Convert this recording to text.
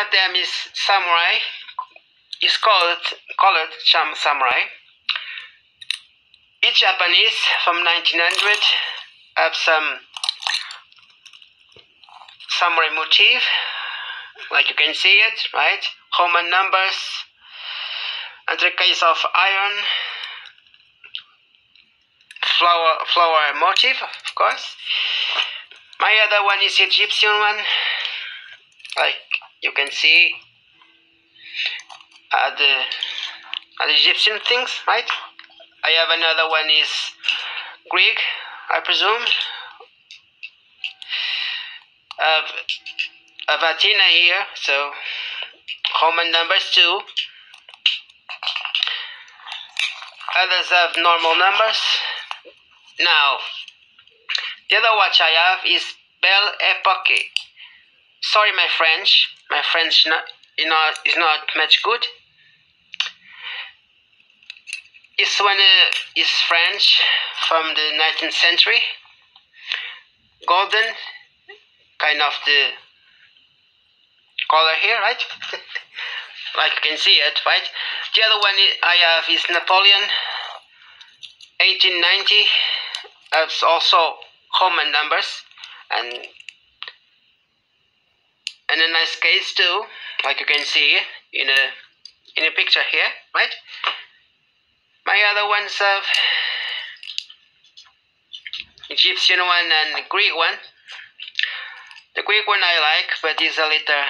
of them is samurai. It's called called Cham Samurai. It's Japanese from 1900. Have some samurai motif, like you can see it, right? Roman numbers, and the case of iron, flower flower motif, of course. My other one is Egyptian one, like you can see the Egyptian things, right? I have another one is Greek, I presume. Of of Athena here, so Roman numbers too. Others have normal numbers. Now, the other watch I have is Belle Epoque. Sorry, my French. My French not, you know, is not much good. This one uh, is French from the 19th century. Golden, kind of the color here, right? like you can see it, right? The other one I have is Napoleon, 1890. It's also Roman numbers and and a nice case too, like you can see in a in a picture here, right? My other ones have Egyptian one and Greek one. The Greek one I like, but it's a little